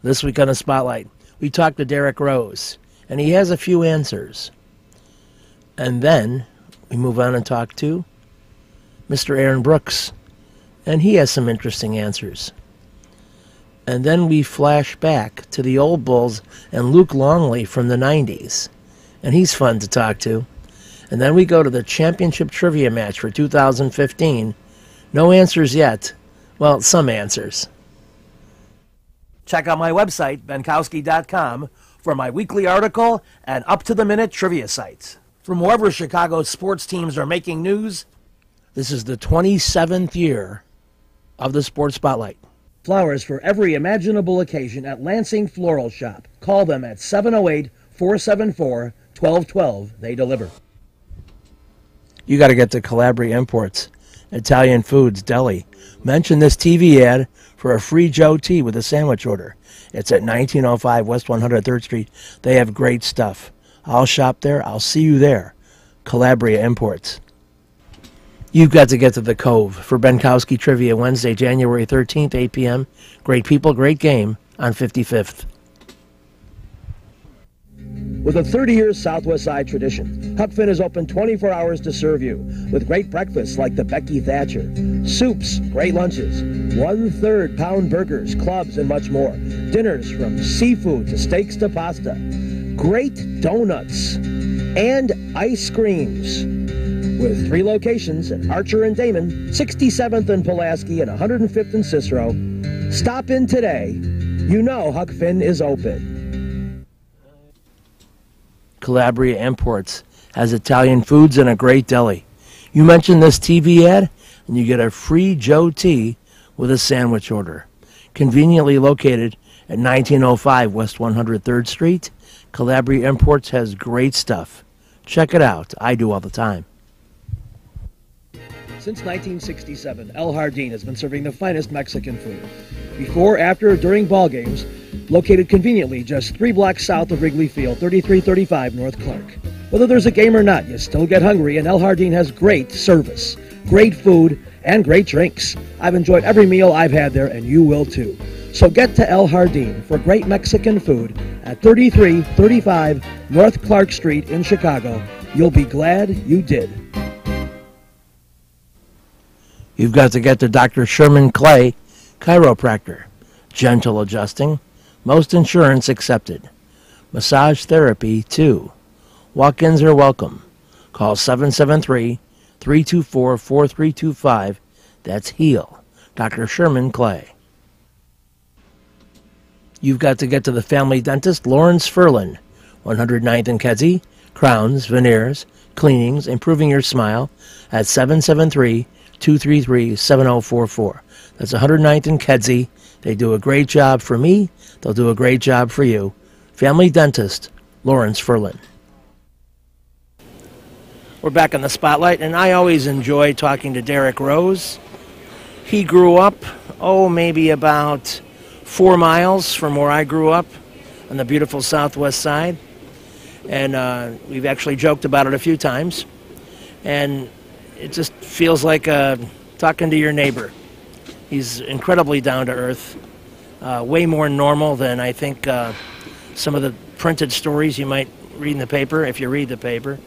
This week on the Spotlight, we talked to Derrick Rose, and he has a few answers. And then we move on and talk to Mr. Aaron Brooks, and he has some interesting answers. And then we flash back to the old Bulls and Luke Longley from the 90s, and he's fun to talk to. And then we go to the championship trivia match for 2015. No answers yet. Well, some answers. Check out my website, benkowski.com, for my weekly article and up to the minute trivia sites. From wherever Chicago's sports teams are making news, this is the 27th year of the Sports Spotlight. Flowers for every imaginable occasion at Lansing Floral Shop. Call them at 708 474 1212. They deliver. You got to get to Calabria Imports, Italian Foods Deli. Mention this TV ad for a free Joe tea with a sandwich order. It's at 1905 West 103rd Street. They have great stuff. I'll shop there. I'll see you there. Calabria Imports. You've got to get to the Cove for Benkowski Trivia Wednesday, January 13th, 8 p.m. Great people, great game on 55th. With a 30 year Southwest Side tradition, Huck Finn is open 24 hours to serve you with great breakfasts like the Becky Thatcher, soups, great lunches, one third pound burgers, clubs, and much more. Dinners from seafood to steaks to pasta, great donuts, and ice creams. With three locations at Archer and Damen, 67th and Pulaski, and 105th and Cicero. Stop in today. You know Huck Finn is open. Calabria Imports has Italian foods and a great deli. You mention this TV ad, and you get a free Joe tea with a sandwich order. Conveniently located at 1905 West 103rd Street, Calabria Imports has great stuff. Check it out. I do all the time. Since 1967, El Jardín has been serving the finest Mexican food. Before, after, during ball games, located conveniently just three blocks south of Wrigley Field, 3335 North Clark. Whether there's a game or not, you still get hungry, and El Jardín has great service, great food, and great drinks. I've enjoyed every meal I've had there, and you will too. So get to El Jardín for great Mexican food at 3335 North Clark Street in Chicago. You'll be glad you did. You've got to get to Dr. Sherman Clay, chiropractor. Gentle adjusting, most insurance accepted. Massage therapy, too. Walk ins are welcome. Call 773 324 4325. That's HEAL. Dr. Sherman Clay. You've got to get to the family dentist, Lawrence Ferlin, 109th and Kedzie. Crowns, veneers, cleanings, improving your smile at 773 233 7044. That's 109th and Kedzie. They do a great job for me. They'll do a great job for you. Family dentist, Lawrence Ferlin. We're back in the spotlight, and I always enjoy talking to Derrick Rose. He grew up, oh, maybe about four miles from where I grew up on the beautiful southwest side. And uh, we've actually joked about it a few times. And it just feels like uh, talking to your neighbor. He's incredibly down to earth, uh, way more normal than I think uh, some of the printed stories you might read in the paper, if you read the paper,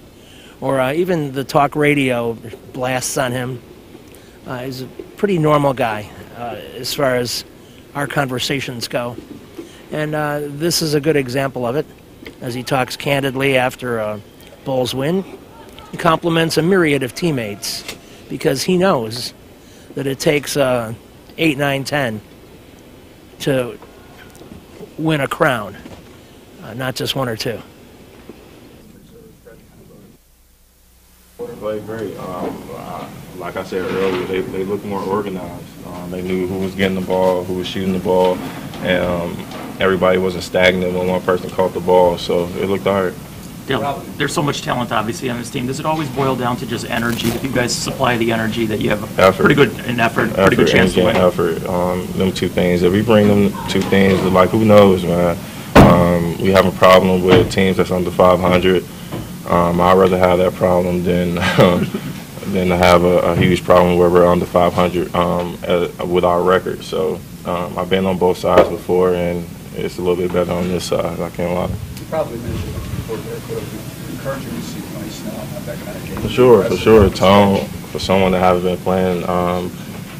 or uh, even the talk radio blasts on him. Uh, he's a pretty normal guy uh, as far as our conversations go. And this is a good example of it as he talks candidly after a Bulls win He compliments a myriad of teammates because he knows that it takes uh, 8, 9, 10 to win a crown, uh, not just one or two. Played great. Um, uh, like I said earlier, they, they looked more organized. Um, they knew who was getting the ball, who was shooting the ball, and um, everybody wasn't stagnant when one person caught the ball, so it looked all right. Dale, there's so much talent, obviously, on this team. Does it always boil down to just energy? If you guys supply the energy, that you have a Effort. pretty good an effort, pretty good chance to win. effort. Um, them two things. If we bring them two things, like who knows, man. Um, we have a problem with teams that's under 500. Um, I'd rather have that problem than than to have a, a huge problem where we're under 500 um, uh, with our record. So um, I've been on both sides before, and it's a little bit better on this side. I can't lie. You probably mentioned it before there, but it was encouraging to see Tony Snell have that game. For sure, for sure. Tone, for someone that hasn't been playing um,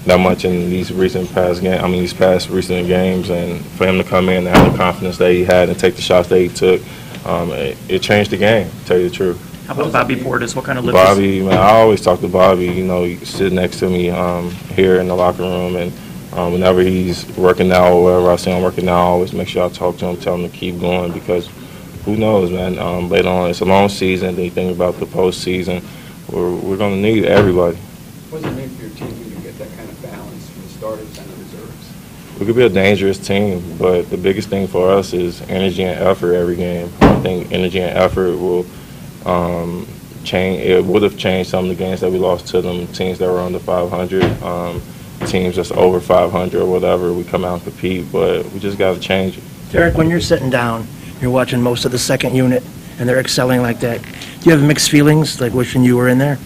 that much in these recent past game, I mean these past recent games, and for him to come in and have the confidence that he had and take the shots that he took, um, it, it changed the game. To tell you the truth. How about Bobby Portis? What kind of lift? Bobby, man, I always talk to Bobby. You know, he sit next to me um, here in the locker room, and um, whenever he's working out or wherever I see him working out, I always make sure I talk to him, tell him to keep going because who knows, man. Um, later on, it's a long season. They think about the postseason. We're we're going to need everybody. What does it mean for your team when you get that kind of balance from the starters and the reserves? We could be a dangerous team, but the biggest thing for us is energy and effort every game. I think energy and effort will um, change. It would have changed some of the games that we lost to them teams that were under 500, um, teams that's over 500 or whatever. We come out and compete, but we just got to change it. Derrick, when you're sitting down, you're watching most of the second unit, and they're excelling like that. Do you have mixed feelings, like wishing you were in there?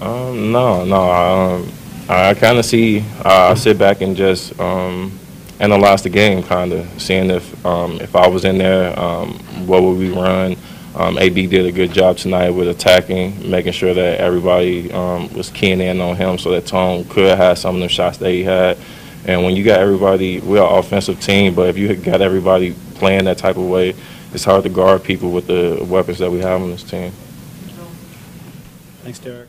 Um, no, no. Um, I kind of see. Uh, I sit back and just um, analyze the game, kind of seeing if um, if I was in there, um, what would we run. Um, AB did a good job tonight with attacking, making sure that everybody um, was keying in on him, so that Tone could have some of the shots that he had. And when you got everybody, we're an offensive team, but if you had got everybody playing that type of way, it's hard to guard people with the weapons that we have on this team. Thanks, Derrick.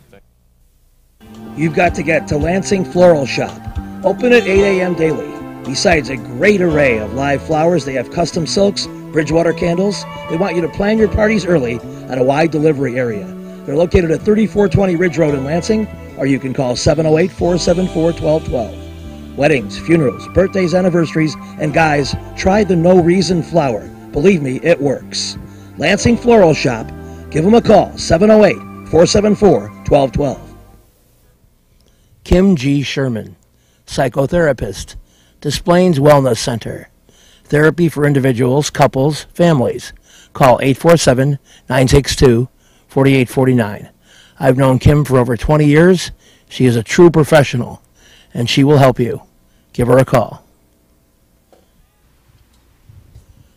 You've got to get to Lansing Floral Shop. Open at 8 a.m. daily. Besides a great array of live flowers, they have custom silks, Bridgewater candles. They want you to plan your parties early at a wide delivery area. They're located at 3420 Ridge Road in Lansing, or you can call 708 474 1212. Weddings, funerals, birthdays, anniversaries, and guys, try the No Reason flower. Believe me, it works. Lansing Floral Shop. Give them a call, 708 474 1212. Kim G. Sherman, psychotherapist, Des Plaines Wellness Center. Therapy for individuals, couples, families. Call 847 962 4849. I've known Kim for over 20 years. She is a true professional, and she will help you. Give her a call.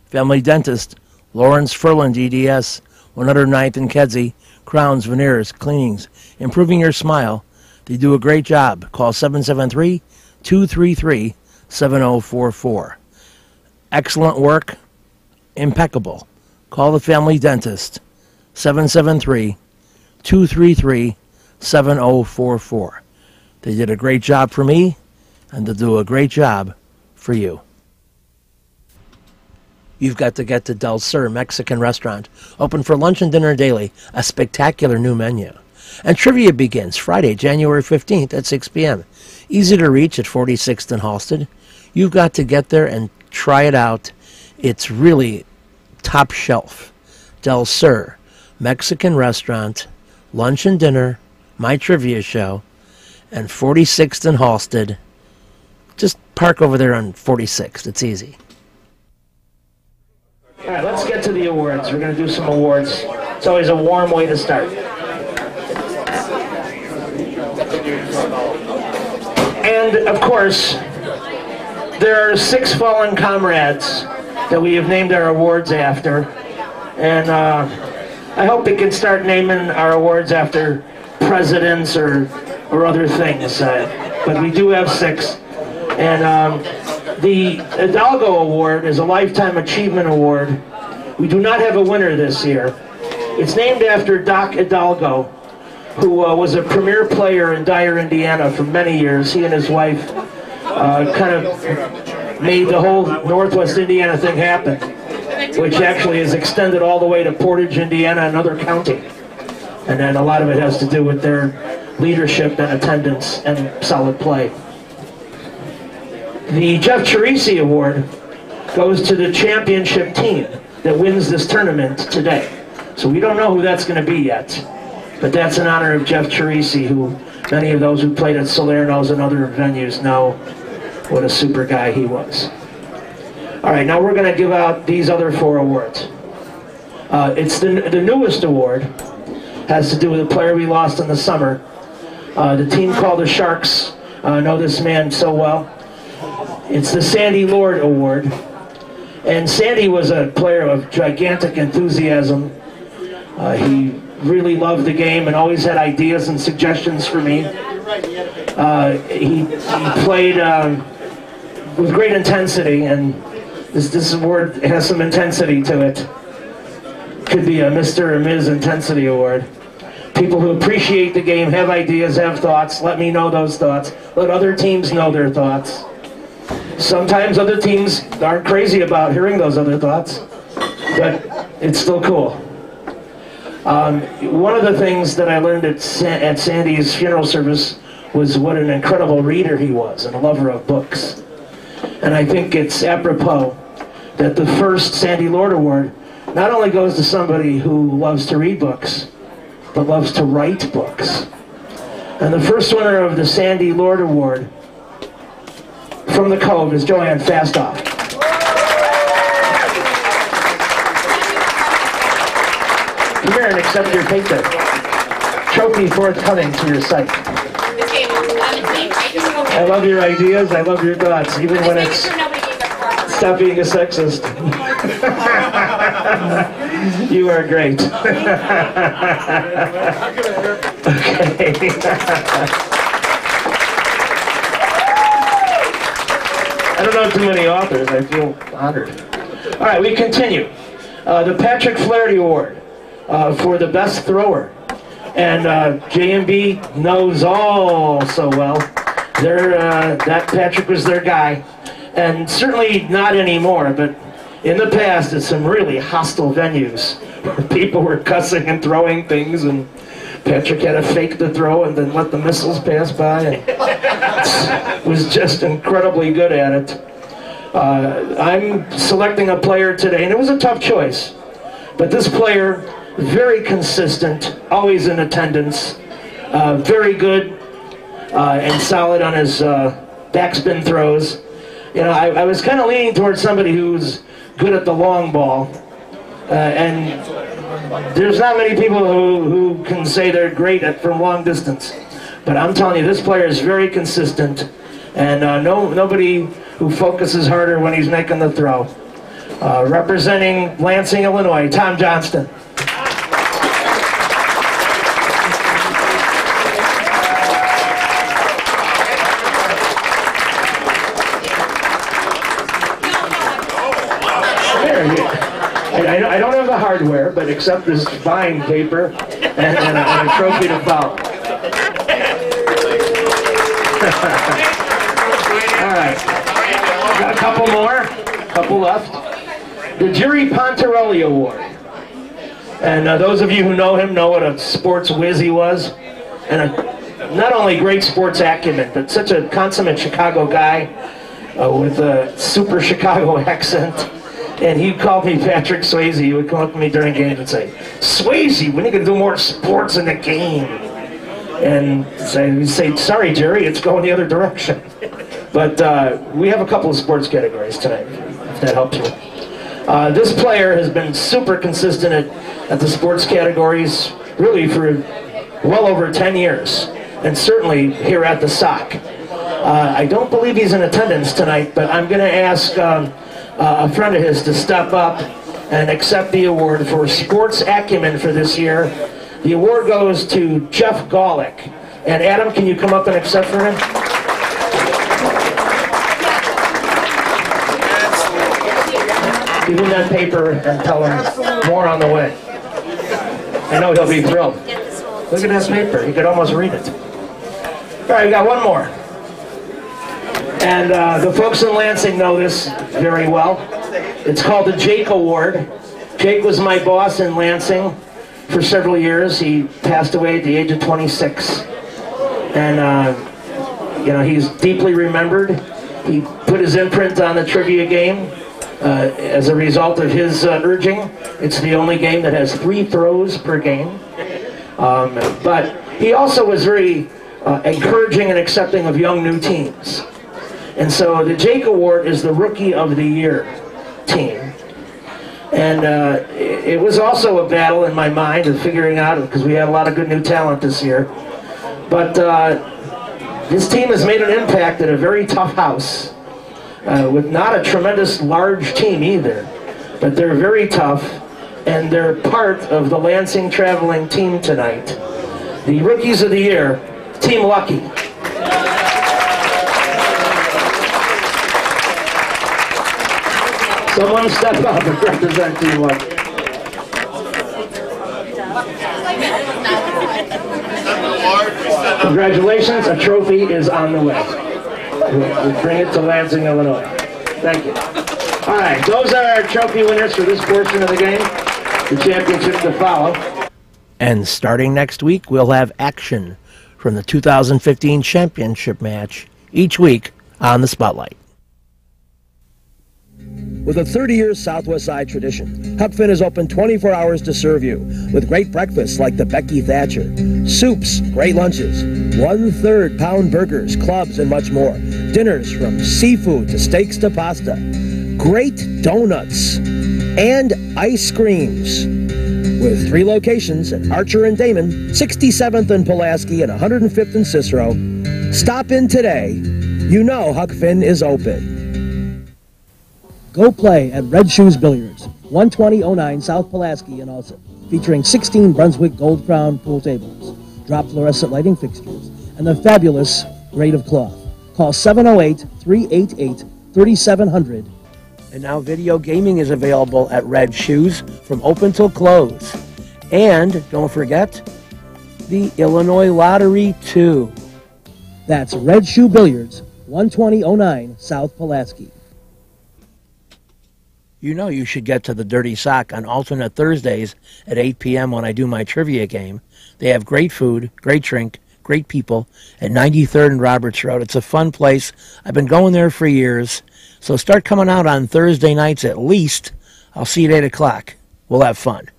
Family Dentist, Lawrence Furland EDS, 109th and Kedzie, crowns, veneers, cleanings, improving your smile. They do a great job. Call 773 233 7044. Excellent work, impeccable. Call the family dentist 773 233 7044. They did a great job for me, and they'll do a great job for you. You've got to get to Del Sur Mexican restaurant, open for lunch and dinner daily, a spectacular new menu. And trivia begins Friday, January 15th at 6 p.m. Easy to reach at 46th and Halsted. You've got to get there and try it out. It's really top shelf. Del Sur Mexican restaurant, lunch and dinner, my trivia show, and 46th and Halsted. Park over there on 46th. It's easy. All right, let's get to the awards. We're going to do some awards. It's always a warm way to start. And of course, there are six fallen comrades that we have named our awards after. And uh, I hope we can start naming our awards after presidents or, or other things. Uh, but we do have six. And um, the Hidalgo Award is a Lifetime Achievement Award. We do not have a winner this year. It's named after Doc Hidalgo, who uh, was a premier player in Dyer, Indiana for many years. He and his wife uh, kind of made the whole Northwest Indiana thing happen, which actually is extended all the way to Portage, Indiana, another county. And then a lot of it has to do with their leadership and attendance and solid play. The Jeff Charisi Award goes to the championship team that wins this tournament today. So we don't know who that's going to be yet. But that's in honor of Jeff Charisi, who many of those who played at Salerno's and other venues know what a super guy he was. All right, now we're going to give out these other four awards. Uh, it's the, the newest award, has to do with a player we lost in the summer. Uh, the team called the Sharks uh, know this man so well. It's the Sandy Lord Award. And Sandy was a player of gigantic enthusiasm. Uh, he really loved the game and always had ideas and suggestions for me. Uh, he, he played um, with great intensity, and this, this award has some intensity to it. Could be a Mr. or Ms. Intensity Award. People who appreciate the game, have ideas, have thoughts, let me know those thoughts. Let other teams know their thoughts. Sometimes other teams aren't crazy about hearing those other thoughts, but it's still cool. Um, one of the things that I learned at, at Sandy's funeral service was what an incredible reader he was and a lover of books. And I think it's apropos that the first Sandy Lord Award not only goes to somebody who loves to read books, but loves to write books. And the first winner of the Sandy Lord Award from the Cove is Joanne Fastoff. Come here and accept your paper. Trophy forthcoming to your site. I love your ideas. I love your thoughts, even when it's stop being a sexist. you are great. okay. don't know too many authors. I feel honored. All right, we continue. Uh, the Patrick Flaherty Award uh, for the best thrower. And uh, JMB knows all so well. They're, uh, that Patrick was their guy. And certainly not anymore, but in the past at some really hostile venues where people were cussing and throwing things and Patrick had to fake the throw and then let the missiles pass by and was just incredibly good at it. Uh, I'm selecting a player today, and it was a tough choice. But this player, very consistent, always in attendance, uh, very good uh, and solid on his uh, backspin throws. You know, I, I was kind of leaning towards somebody who's good at the long ball. Uh, and there's not many people who, who can say they're great at from long distance. But I'm telling you, this player is very consistent. And uh, no, nobody who focuses harder when he's making the throw. Uh, representing Lansing, Illinois, Tom Johnston. I don't have the hardware, but except this fine paper and, and, a, and a trophy to follow. All right. Got a couple more, couple left. The Jerry Pontarelli Award. And uh, those of you who know him know what a sports whiz he was. And a, not only great sports acumen, but such a consummate Chicago guy uh, with a super Chicago accent. And he called me Patrick Swayze. He would come up to me during games and say, Swayze, when are you going to do more sports in the game? And say, say, sorry, Jerry, it's going the other direction. But uh, we have a couple of sports categories tonight, if that helps you. Uh, this player has been super consistent at, at the sports categories, really for well over 10 years, and certainly here at the SOC. Uh, I don't believe he's in attendance tonight, but I'm going to ask um, uh, a friend of his to step up and accept the award for sports acumen for this year. The award goes to Jeff Golick. And Adam, can you come up and accept for him? Give him that paper and tell him more on the way. I know he'll be thrilled. Look at that paper. You could almost read it. All right, we got one more. And uh, the folks in Lansing know this very well. It's called the Jake Award. Jake was my boss in Lansing for several years. He passed away at the age of 26. And, uh, you know, he's deeply remembered. He put his imprint on the trivia game. Uh, as a result of his uh, urging, it's the only game that has three throws per game. Um, but he also was very uh, encouraging and accepting of young new teams. And so the Jake Award is the Rookie of the Year team. And uh, it, was also a battle in my mind of figuring out, because we had a lot of good new talent this year. But uh, this team has made an impact at a very tough house. uh, with not a tremendous large team either, but they're very tough, and they're part of the Lansing traveling team tonight. The rookies of the year, Team Lucky. Someone step up and represent Team One. Congratulations, a trophy is on the way. We bring it to Lansing, Illinois. Thank you. All right, those are our trophy winners for this portion of the game. The championship to follow. And starting next week, we'll have action from the 2015 championship match each week on the Spotlight. With a 30 year Southwest Side tradition, Huck Finn is open 24 hours to serve you with great breakfasts like the Becky Thatcher, soups, great lunches, one third pound burgers, clubs, and much more. Dinners from seafood to steaks to pasta, great donuts, and ice creams. With three locations at Archer and Damen, 67th and Pulaski, and 105th and Cicero. Stop in today. You know Huck Finn is open. Go play at Red Shoes Billiards, 12009 South Pulaski in Alsip, featuring 16 Brunswick Gold Crown pool tables, drop fluorescent lighting fixtures, and the fabulous grade of cloth. Call 708 388 3700. And now video gaming is available at Red Shoes from open till close. And don't forget the Illinois Lottery, too. That's Red Shoe Billiards, 12009 South Pulaski. You know you should get to the Dirty Sock on alternate Thursdays at 8 p.m. when I do my trivia game. They have great food, great drink, great people at 93rd and Roberts Road. It's a fun place. I've been going there for years. So start coming out on Thursday nights at least. I'll see you at 8 o'clock. We'll have fun.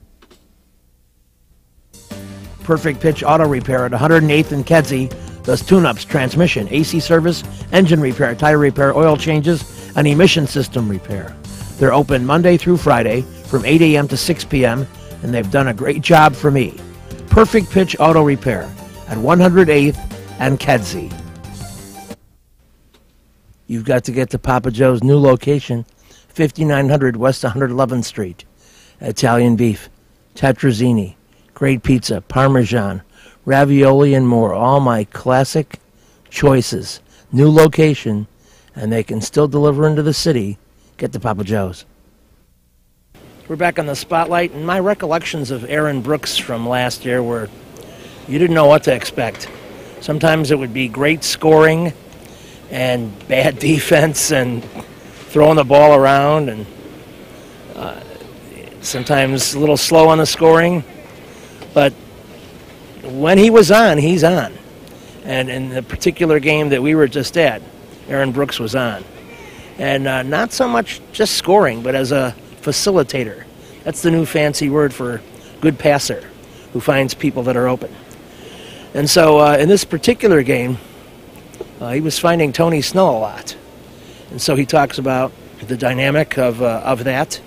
Perfect Pitch Auto Repair at 108th and Kedzie does tune-ups, transmission, AC service, engine repair, tire repair, oil changes, and emission system repair. They're open Monday through Friday from 8 a.m. to 6 p.m., and they've done a great job for me. Perfect Pitch Auto Repair at 108th and Kedzie. You've got to get to Papa Joe's new location, 5900 West 111th Street. Italian beef, tetrazzini, great pizza, parmesan, ravioli, and more. All my classic choices. New location, and they can still deliver into the city get to Papa Joe's. We're back on the spotlight, and my recollections of Aaron Brooks from last year were you didn't know what to expect. Sometimes it would be great scoring and bad defense and throwing the ball around, and uh, sometimes a little slow on the scoring. But when he was on, he's on. And in the particular game that we were just at, Aaron Brooks was on and uh, not so much just scoring, but as a facilitator. That's the new fancy word for good passer who finds people that are open. And so uh, in this particular game, uh, he was finding Tony Snell a lot. And so he talks about the dynamic of, uh, of that,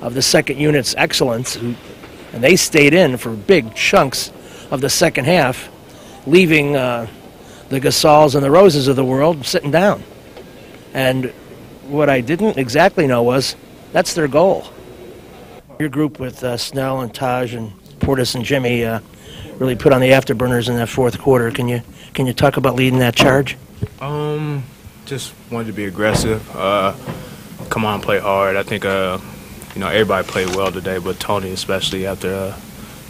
of the second unit's excellence, who, and they stayed in for big chunks of the second half, leaving uh, the Gasols and the Roses of the world sitting down. And what I didn't exactly know was that's their goal. Your group with uh, Snell and Taj and Portis and Jimmy uh, really put on the afterburners in that fourth quarter. Can you can you talk about leading that charge? Um, just wanted to be aggressive. Uh, come on, play hard. I think uh, you know everybody played well today, but Tony especially after uh,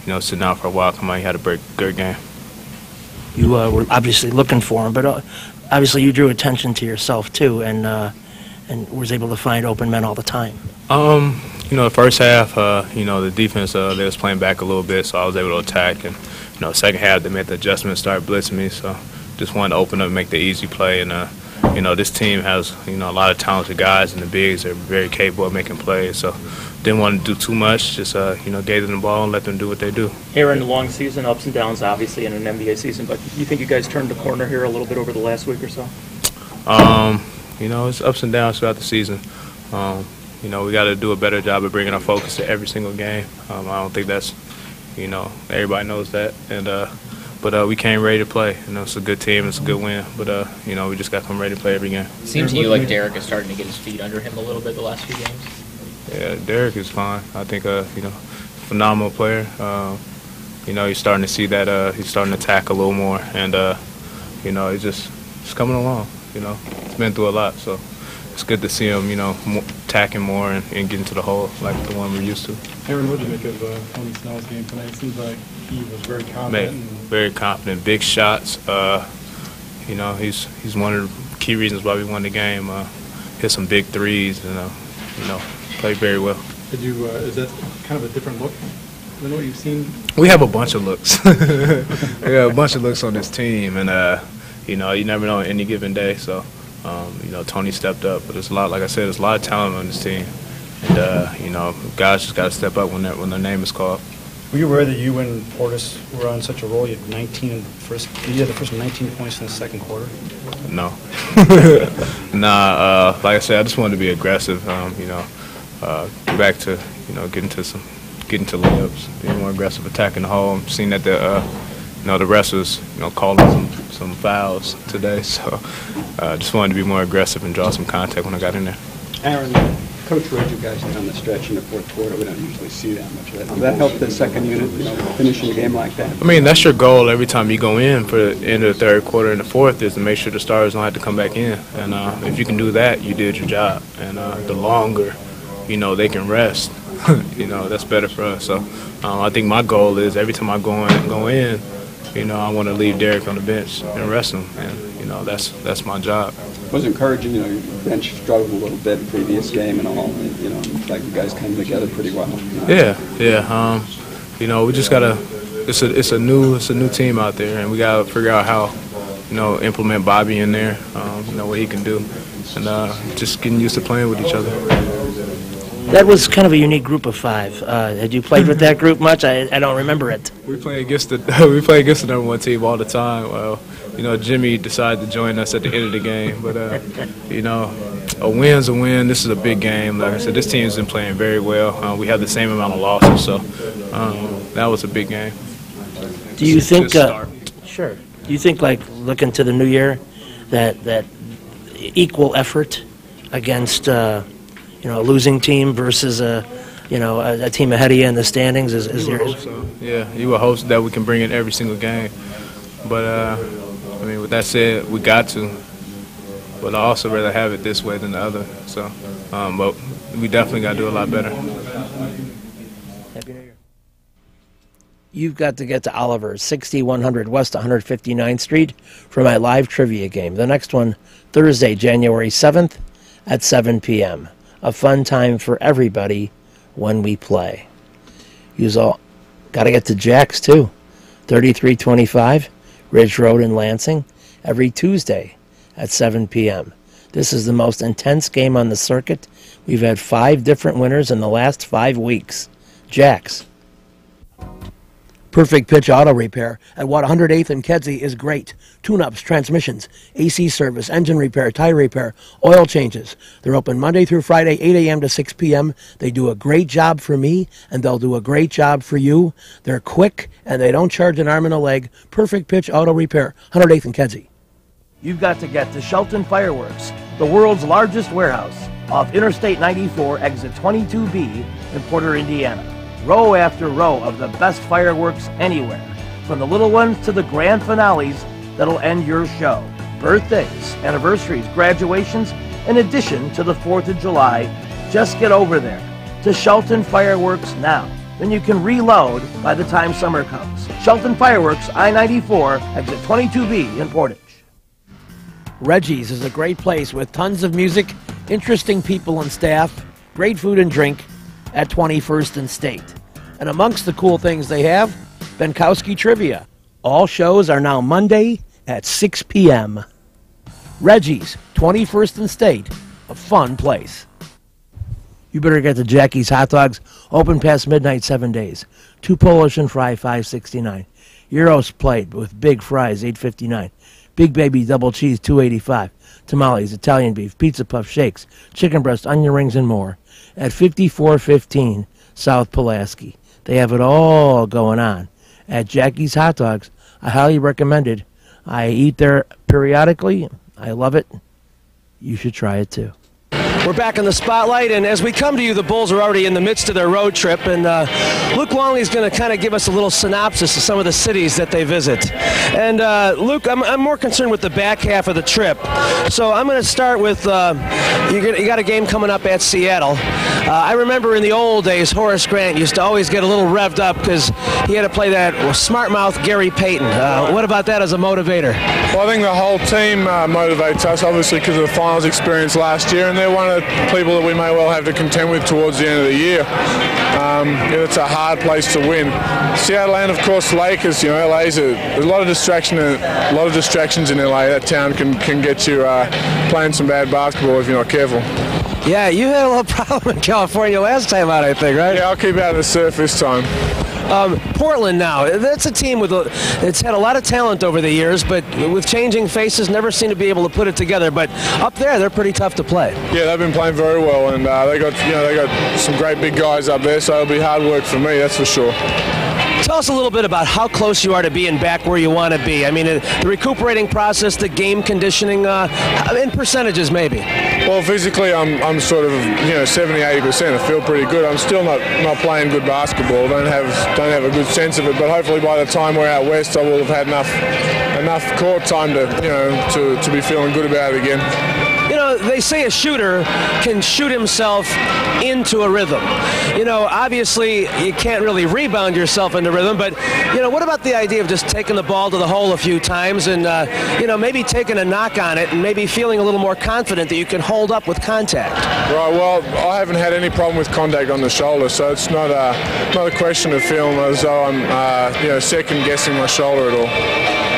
you know sitting out for a while. Come on, he had a great, good game. You uh, were obviously looking for him, but uh, obviously you drew attention to yourself too, and uh, and was able to find open men all the time? Um, you know, the first half, uh, you know, the defense uh, they was playing back a little bit, so I was able to attack. And you know, second half they made the adjustment, started blitzing me, so just wanted to open up, and make the easy play. And uh, you know, this team has you know a lot of talented guys, and the bigs are very capable of making plays. So didn't want to do too much. Just uh, you know, gave them the ball and let them do what they do. Aaron, the long season, ups and downs, obviously, in an NBA season. But you think you guys turned the corner here a little bit over the last week or so? Um, you know, it's ups and downs throughout the season. Um, you know, we got to do a better job of bringing our focus to every single game. Um, I don't think that's, you know, everybody knows that. And uh, but uh, we came ready to play. You know, it's a good team, it's a good win, but uh, you know, we just got to come ready to play every game. Seems to you like Derrick is starting to get his feet under him a little bit the last few games. Yeah, Derrick is fine. I think, uh, you know, phenomenal player. Uh, you know, he's starting to see that uh, he's starting to attack a little more, and uh, you know, he's just just coming along. You know, he's been through a lot, so it's good to see him. You know, attacking more and, and getting to the hole like the one we're used to. Aaron, what did you make of uh, Tony Snell's game tonight? It seems like he was very Made confident. and very confident, big shots. Uh, you know, he's he's one of the key reasons why we won the game. Uh, hit some big threes, and uh, you know, played very well. Did you? Uh, is that kind of a different look than what you've seen? We have a bunch of looks. we got a bunch of looks on this team, and uh, you know, you never know on any given day. So, um, you know, Tony stepped up, but there's a lot. Like I said, there's a lot of talent on this team, and uh, you know, guys just got to step up when their when their name is called. Were you aware that you and Portis were on such a roll? You had 19 in the first. You had the first 19 points in the second quarter. No, nah. Uh, like I said, I just wanted to be aggressive. Um, you know, uh, back to you know getting to some getting to layups, being more aggressive, attacking the hole. Seeing that the uh, you know the rest was you know calling some some fouls today, so uh, just wanted to be more aggressive and draw some contact when I got in there. Aaron, Coach read you guys down the stretch in the fourth quarter. We don't usually see that much of that. Did that help the second unit, you know, finishing the game like that? I mean, that's your goal every time you go in for the end of the third quarter and the fourth is to make sure the stars don't have to come back in. And uh, if you can do that, you did your job. And uh, the longer, you know, they can rest, you know, that's better for us. So um, I think my goal is every time I go in, go in, you know, I want to leave Derrick on the bench and rest him. And you know, that's that's my job. It was encouraging, you know, your bench struggled a little bit the previous game and all, and, you know, like you guys came together pretty well. Yeah, yeah. Um, you know, we just gotta. It's a it's a new it's a new team out there, and we gotta figure out how, you know, implement Bobby in there. Um, you know what he can do, and uh, just getting used to playing with each other. That was kind of a unique group of five. Uh, had you played with that group much? I, I don't remember it. We play against the we play against the number one team all the time. Well, you know, Jimmy decided to join us at the end of the game, but uh, you know, a win's a win. This is a big game. Like I said, this team's been playing very well. Uh, we have the same amount of losses, so um, that was a big game. Do you think? Uh, sure. Do you think, like, looking to the new year, that that equal effort against, uh, you know, a losing team versus a, you know, a, a team ahead of you in the standings is, is You yours? so. Yeah, you would hope that we can bring it every single game. But uh, I mean, with that said, we got to. But I also rather have it this way than the other. So, um, but we definitely got to do a lot better. Happy New Year. You've got to get to Oliver's, 6100 West 159th Street, for my live trivia game. The next one, Thursday, January 7th at 7 p.m. A fun time for everybody when we play. Use all. Got to get to Jack's, too. 3325 Ridge Road in Lansing, every Tuesday at 7 p.m. This is the most intense game on the circuit. We've had five different winners in the last five weeks. Jack's. Perfect Pitch Auto Repair at Watt 108th and Kedzie is great. Tune-ups, transmissions, AC service, engine repair, tire repair, oil changes. They're open Monday through Friday, 8 a.m. to 6 p.m. They do a great job for me, and they'll do a great job for you. They're quick, and they don't charge an arm and a leg. Perfect Pitch Auto Repair, 108th and Kedzie. You've got to get to Shelton Fireworks, the world's largest warehouse, off Interstate 94, exit 22B in Porter, Indiana. Row after row of the best fireworks anywhere, from the little ones to the grand finales that'll end your show. Birthdays, anniversaries, graduations, in addition to the 4th of July. Just get over there to Shelton Fireworks now. Then you can reload by the time summer comes. Shelton Fireworks, I 94, exit 22B in Portage. Reggie's is a great place with tons of music, interesting people and staff, great food and drink at 21st and State. And amongst the cool things they have, Benkowski Trivia. All shows are now Monday at 6 p.m. Reggie's, 21st and State, a fun place. You better get to Jackie's Hot Dogs, open past midnight seven days. Two Polish and fry, 569. Gyros plate with big fries, 859. Big baby double cheese, 285. Tamales, Italian beef, pizza puff shakes, chicken breast, onion rings, and more at 5415 South Pulaski. They have it all going on at Jackie's Hot Dogs I highly recommend it. I eat there periodically. I love it. You should try it too. We're back in the spotlight, and as we come to you, the Bulls are already in the midst of their road trip, and uh, Luke Longley is going to kind of give us a little synopsis of some of the cities that they visit. And uh, Luke, I'm, I'm more concerned with the back half of the trip, so I'm going to start with uh, you, got a game coming up at Seattle. Uh, I remember in the old days, Horace Grant used to always get a little revved up because he had to play that smart mouth Gary Payton. Uh, what about that as a motivator? Well, I think the whole team uh, motivates us, obviously, because of the finals experience last year, and they're one of the people that we may well have to contend with towards the end of the year. Um, it's a hard place to win. Seattle and, of course, Lakers. You know, LA's a, there's a lot of distraction, a lot of distractions in LA. That town can can get you uh, playing some bad basketball if you're not careful. Yeah, you had a little problem in California last time out, I think, right? Yeah, I'll keep out of the surf this time. Um, Portland now, that's a team with a, it's had a lot of talent over the years, but with changing faces, never seem to be able to put it together. But up there, they're pretty tough to play. Yeah, they've been playing very well, and uh, they got you know they got some great big guys up there, so it'll be hard work for me, that's for sure. Tell us a little bit about how close you are to being back where you want to be. I mean, uh, the recuperating process, the game conditioning, uh, in percentages maybe. Well, physically, I'm, I'm sort of you know 70, 80 percent. I feel pretty good. I'm still not, not playing good basketball. Don't have don't have a good sense of it. But hopefully, by the time we're out west, I will have had enough enough court time to you know to, to be feeling good about it again know, they say a shooter can shoot himself into a rhythm. You know, obviously you can't really rebound yourself into rhythm, but you know, what about the idea of just taking the ball to the hole a few times and uh, you know maybe taking a knock on it and maybe feeling a little more confident that you can hold up with contact? Right. Well, I haven't had any problem with contact on the shoulder, so it's not a not a question of feeling as though I'm uh, you know second guessing my shoulder at all.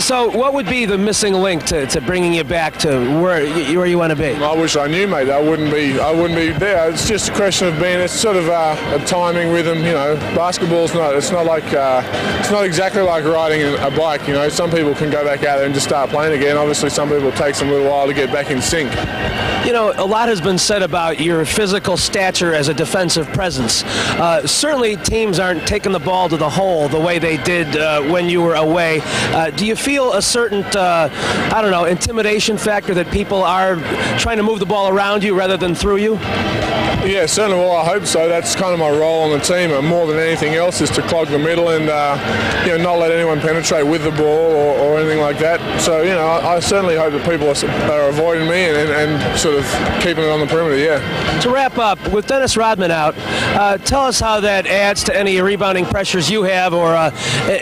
So, what would be the missing link to, to bringing you back to where you, where you want to be? I wish I knew, mate. I wouldn't be. I wouldn't be there. It's just a question of being. It's sort of uh, a timing rhythm. You know, basketball's not. It's not like. Uh, it's not exactly like riding a bike. You know, some people can go back out there and just start playing again. Obviously, some people take some little while to get back in sync. You know, a lot has been said about your physical stature as a defensive presence. Uh, certainly, teams aren't taking the ball to the hole the way they did uh, when you were away. Uh, do you feel a certain, uh, I don't know, intimidation factor that people are trying to move the ball around you rather than through you? Yeah, certainly. Well, I hope so. That's kind of my role on the team. And more than anything else, is to clog the middle and uh, you know not let anyone penetrate with the ball or, or anything like that. So you know, I, I certainly hope that people are, are avoiding me and, and, and, sort of keeping it on the perimeter. Yeah. To wrap up, with Dennis Rodman out, uh, tell us how that adds to any rebounding pressures you have or uh,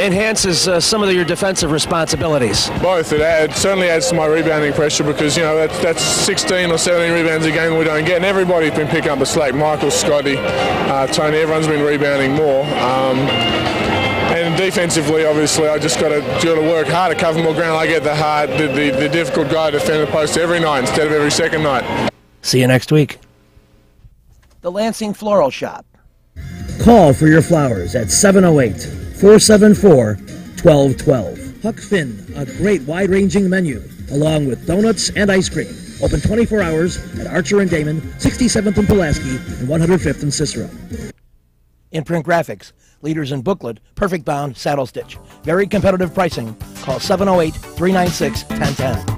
enhances uh, some of your defensive responsibilities. Both. It adds, certainly adds to my rebounding pressure because you know that's, that's 16 or 17 rebounds a game we don't get, and everybody's been picking up the slack. Michael, Scottie, uh, Tony, everyone's been rebounding more. Um, and defensively, obviously, I just got to got to work hard to cover more ground. I get the hard, the, the, the difficult guy to defend the post every night instead of every second night. See you next week. The Lansing Floral Shop. Call for your flowers at 708 474 1212. Huck Finn, a great wide ranging menu, along with donuts and ice cream. Open 24 hours at Archer and Damen, 67th and Pulaski, and 105th and Cicero. Imprint Graphics, leaders in booklet, perfect bound, saddle stitch. Very competitive pricing. Call 708 396 1010.